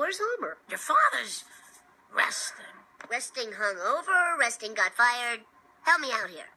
where's Homer? Your father's resting. Resting hungover, resting got fired. Help me out here.